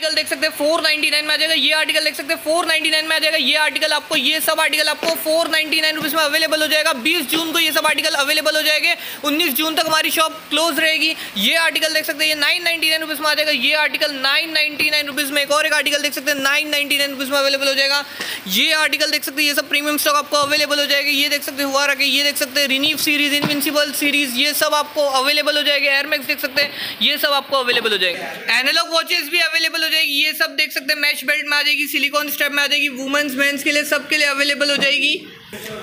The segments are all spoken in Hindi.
आर्टिकल देख सकते हैं फोर नाइनटी नाइन में आ जाएगा, ये आर्टिकल देख सकते हैं फोर नाइनटी नाइन में आ जाएगा, ये आर्टिकल आपको, ये सब आर्टिकल आपको फोर नाइनटी नाइन रुपीज़ में अवेलेबल हो जाएगा। बीस जून को ये सब आर्टिकल अवेलेबल हो जाएँगे। उन्नीस जून तक हमारी शॉप क्लोज रहेगी। ये आर्टिकल देख सकते हैं, ये नाइन नाइनटी नाइन में आ जाएगा, ये आर्टिकल नाइन नाइनटी में एक और एक आर्टिकल देख सकते हैं नाइन नाइनटी में अवेलेबल हो जाएगा। ये आर्टिकल देख सकते हैं, ये सब प्रीमियम स्टॉक आपको अवेलेबल हो जाएगा। ये देख सकते हुआ रखे, ये देख सकते हैं रिनीव सीरीज़ इनविंसिबल सीरीज़ ये सब आपको अवेलेबल हो जाएगा। एयरमैक्स देख सकते हैं, ये सब आपको अवेलेबल हो जाएगा। एनालॉग वॉचेस भी अवेलेबल हो जाएगी ये सब देख सकते हैं मैच बेल्ट में आ जाएगी सिलिकॉन स्टेप में आ जाएगी वुमेंस मेंस के लिए सबके लिए अवेलेबल हो जाएगी।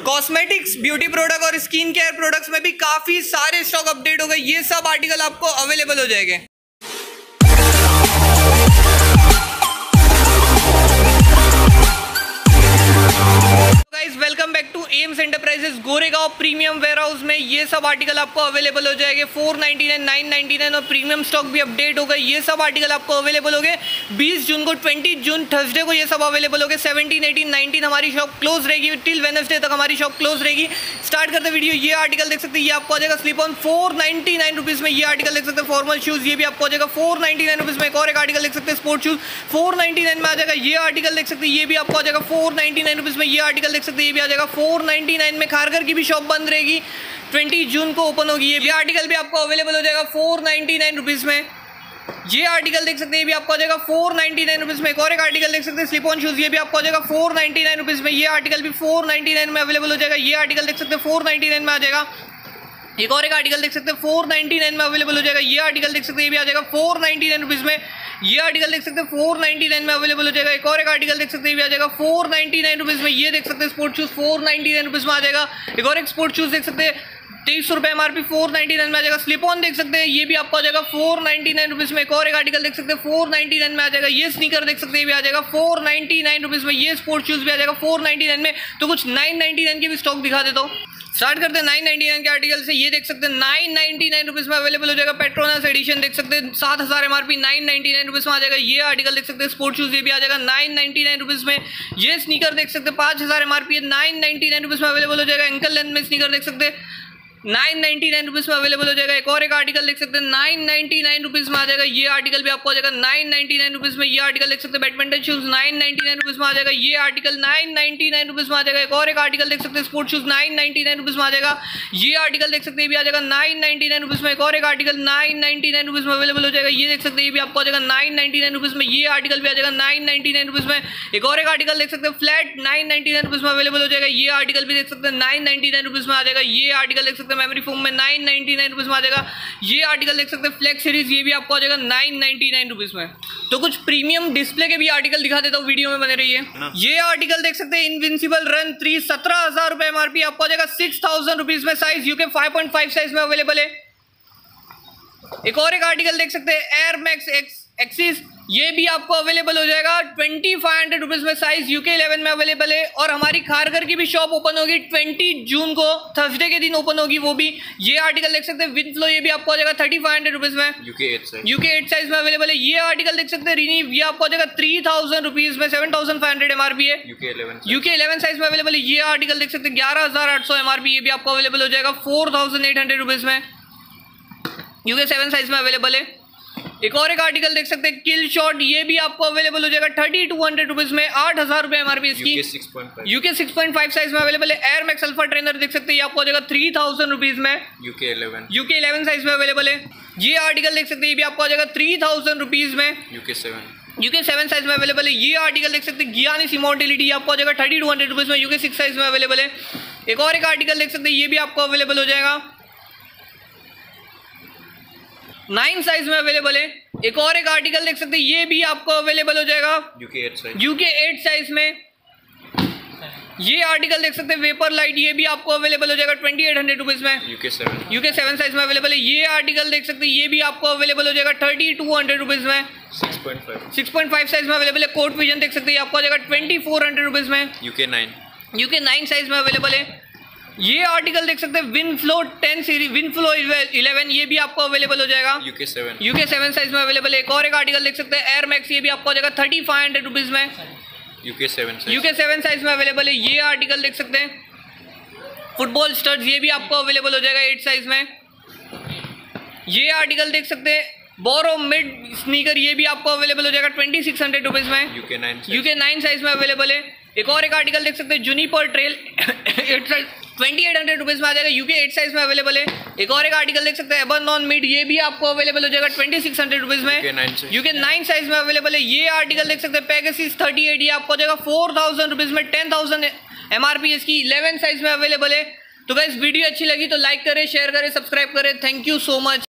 कॉस्मेटिक्स ब्यूटी प्रोडक्ट और स्किन केयर प्रोडक्ट्स में भी काफ़ी सारे स्टॉक अपडेट हो गए, ये सब आर्टिकल आपको अवेलेबल हो जाएँगे। Guys welcome back to Ems enterprises Goregaon premium warehouse में ये सब आर्टिकल आपको अवेलेबल हो जाएँगे। 499 999 और प्रीमियम स्टॉक भी अपडेट हो गए। ये सब आर्टिकल आपको अवेलेबल हो गए। 20 जून को 20 जून थर्सडे को ये सब अवेलेबल हो गए। 17 18 19 हमारी शॉप क्लोज रहेगी। टिल वेनसडे तक हमारी शॉप क्लोज रहेगी। स्टार्ट करते वीडियो ये आर्टिकल देख सकते हैं। ये आपको आ जाएगा स्लीप फोर रुपीज़ में ये आर्टिकल देख सकते हैं। फॉर्मल शूज़ ये भी आपको आ जाएगा। फोर में एक और एक आर्टिकल देख सकते स्पोर्ट शूज़ फोर में आ जाएगा। ये आर्टिकल देख सकते ये भी आपको आ जाएगा। फोर में ये आर्टिकल देख सकते हैं ये भी आ जाएगा। फोर में खारगर की भी शॉप बंद रहेगी। ट्वेंटी जून को ओपन होगी ये। भी आर्टिकल भी आपको अवेलेबल हो जाएगा फोर नाइन्टी में। ये आर्टिकल देख सकते हैं, ये भी आपको आ जाएगा फोर नाइन्टी नाइन रुपीज़ में। एक और एक आर्टिकल देख सकते हैं स्लिप ऑन शूज़ ये भी आपको आ जाएगा फोर नाइन्टी नाइन रुपीज़ में। ये आर्टिकल भी फोर नाइन्टी नाइन में अवेलेबल हो जाएगा। ये आर्टिकल देख सकते हैं, फोर नाइन्टी नाइन में आ जाएगा। एक और एक आर्टिकल देख सकते हैं, फोर नाइन्टी नाइन में अवेलेबल हो जाएगा। ये आर्टिकल देख सकते हैं, ये भी आ जाएगा फोर नाइन्टी नाइन रुपीज़ में। ये आर्टिकल देख सकते हैं फोर नाइन्टी नाइन में अवेलेबल हो जाएगा। एक और एक आर्टिकल देख सकते हैं, ये आ जाएगा। फोर नाइन्टी नाइन में ये देख सकते हैं sport shoes four ninety nine rupees में आ जाएगा। एक और एक स्पोर्ट शूज़ देख सकते हैं, तेईस सौ रुपये M R P four ninety nine में आ जाएगा। स्लिप ऑन देख सकते हैं, ये भी आपको आ जाएगा। फोर नाइन्टी नाइन रुपीज़ में एक और एक आर्टिकल देख सकते हैं फोर नाइन्टी नाइन में आ जाएगा। ये स्नीकर देख सकते हैं भी आ जाएगा। फोर नाइन्टी नाइन रुपीज़ में ये स्पोर्ट शूज़ भी आ जाएगा। फोर नाइन्टी नाइन में तो कुछ नाइन नाइन्टी नाइन के भी स्टॉक दिखा देता हूँ। स्टार्ट करते हैं नाइन नाइन के आर्टिकल से। ये देख सकते हैं नाइन नाइन्टी नाइन में अवेलेबल हो जाएगा पेट्रोनस एडिशन देख सकते हैं, सात हज़ार M R P nine ninety nine rupees में आ जाएगा। ये आर्टिकल देख सकते हैं स्पोर्ट शूज़ ये भी आ जाएगा नाइन नाइनटी नाइन रुपीज़ में। ये स्नीकर देख सकते हैं, पाँच हज़ार M R P nine ninety nine rupees में अवेलेबल हो जाएगा। एंकल लेंथ में स्नीकर देख सकते हैं नाइन नाइन्टी नाइन रुपीज़ में अवेलेबल हो जाएगा एक और एक आर्टिकल देख सकते हैं नाइन नाइन्टी नाइन रुपीज़ में आ जाएगा ये आर्टिकल भी आपको आ जाएगा नाइन नाइन्टी नाइन रुपीज़ में ये आर्टिकल देख सकते हैं badminton shoes nine ninety nine rupees में आ जाएगा ये article nine ninety nine rupees में आ जाएगा एक और एक आर्टिकल देख सकते हैं sport shoes nine ninety nine rupees में आ जाएगा ये आर्टिकल देख सकते हैं भी आ जाएगा नाइन नाइन्टी नाइन रुपीज़ में एक और एक article nine ninety nine rupees में अवेलेबल हो जाएगा ये देख सकते हैं ये भी आपको आ जाएगा नाइन नाइन्टी नाइन रुपीज़ में ये आर्टिकल भी आ जाएगा नाइन नाइन्टी नाइन रुपीज़ में एक और एक आर्टिकल देख सकते हैं flat nine ninety nine rupees में अवेलेबल हो जाएगा ये आर्टिकल भी देख सकते हैं नाइन नाइन्टी नाइन रुपीज़ में आ जाएगा ये आर्टिकल देख सकते हैं मेमोरी फोम में नाइन नाइन्टी नाइन रुपीज़ में आ जाएगा। ये आर्टिकल देख सकते हैं फ्लैक्स सीरीज़ ये भी आपको आ जाएगा नाइन नाइन्टी नाइन रुपीज़ में। तो कुछ प्रीमियम डिस्प्ले के भी आर्टिकल दिखा देता हूँ वीडियो में बने रहिए। ये आर्टिकल देख सकते हैं इनविंसिबल रन थ्री सत्रह हज़ार रुपये एम आर पी आपको आ जाएगा सिक्स थाउज़ेंड रुपीज़ में size UK five point five size में अवेलेबल है। एक और एक आर्टिकल देख सकते हैं एयर मैक्स एक्स एक्सिस ये भी आपको अवेलेबल हो जाएगा। ट्वेंटी फाइव हंड्रेड रुपीज़ में साइज़ यूके इलेवन में अवेलेबल है और हमारी खारगर की भी शॉप ओपन होगी ट्वेंटी जून को। थर्सडे के दिन ओपन होगी वो भी। ये आर्टिकल देख सकते हैं। विद फ्लो ये भी आपको आ जाएगा थर्टी फाइव हंड्रेड रुपीज़ में। UK eight size UK eight size में अवेलेबल है। ये आर्टिकल देख सकते हैं रिनीव ये आपको आ जाएगा थ्री थाउज़ेंड रुपीज़ में seven thousand five hundred M R P है। UK eleven UK eleven size में अवेलेबल है। ये आर्टिकल देख सकते हैं ग्यारह हज़ार आठ सौ एम आर पी ये भी आपको अवेलेबल हो जाएगा। Four thousand eight hundred rupees में। यूके सेवन साइज़ में अवेलेबल है। एक और एक आर्टिकल देख सकते हैं किल शॉट ये भी आपको अवेलेबल हो जाएगा थर्टी टू हंड्रेड रुपीज़ में आठ हज़ार रुपए एमआरपी इसकी UK six point five UK six point five size में अवेलेबल है एयर मैक्स अल्फ़ा ट्रेनर देख सकते हैं ये आपको हो जाएगा थ्री थाउज़ेंड रुपीज़ में। UK eleven UK eleven size में अवेलेबल है। ये आर्टिकल देख सकते हैं ये भी आपको आ जाएगा थ्री थाउज़ेंड रुपीज़ में। UK seven UK seven size में अवेलेबल है ये आर्टिकल देख सकते हैं गियानी इमोर्टिलिटी आपको आ जाएगा थर्टी टू हंड्रेड रुपीज़ में यूके सिक्स साइज़ में अवेलेबल है। एक और एक आर्टिकल देख सकते हैं ये भी आपको अवेलेबल हो जाएगा। नाइन साइज़ में अवेलेबल है। एक और एक आर्टिकल देख सकते हैं। ये भी आपको अवेलेबल हो जाएगा। UK eight size UK eight size में। ये आर्टिकल देख सकते हैं। वेपर लाइट ये भी आपको अवेलेबल हो जाएगा। ट्वेंटी एट हंड्रेड रुपीज़ में UK seven UK seven size में अवेलेबल है। ये आर्टिकल देख सकते हैं। ये भी आपको अवेलेबल हो जाएगा। थर्टी टू हंड्रेड रुपीज़ में सिक्स पॉइंट फाइव साइज़ में अवेलेबल है। कोट विजन देख सकते हैं। आपको आ जाएगा ट्वेंटी फोर हंड्रेड रुपीज़ में UK nine UK nine size में अवेलेबल है। ये आर्टिकल देख सकते हैं Winflo ten series Winflo eleven ये भी आपको अवेलेबल हो जाएगा। UK seven UK seven size में अवेलेबल है। एक और एक आर्टिकल देख सकते हैं एयर मैक्स ये भी आपको आ जाएगा थर्टी फाइव हंड्रेड रुपीज़ में UK seven UK seven size में अवेलेबल है ये आर्टिकल देख सकते हैं। फुटबॉल स्टड्स ये भी आपको अवेलेबल हो जाएगा एट साइज़ में। ये आर्टिकल देख सकते हैं बोरो मिड स्नीकर ये भी आपको अवेलेबल हो जाएगा ट्वेंटी सिक्स हंड्रेड रुपीज़ में UK nine UK nine size में अवेलेबल है। एक और एक आर्टिकल देख सकते हैं Juniper Trail eight size twenty eight hundred rupees में आ जाएगा यूके एट साइज़ में अवेलेबल है। एक और एक आर्टिकल देख सकते हैं एबन नॉन मीट ये भी आपको अवेलेबल हो जाएगा ट्वेंटी सिक्स हंड्रेड रुपीज़ में. यूके नाइन साइज़ में अवेलेबल है ये आर्टिकल देख सकते हैं पैकेसिस थर्टी एट ये आपको हो जाएगा फोर थाउज़ेंड रुपीज़ में ten thousand M R P इसकी इलेवन साइज़ में अवेलेबल है। तो गाइस वीडियो अच्छी लगी तो लाइक करें शेयर करें सब्सक्राइब करें। Thank you so much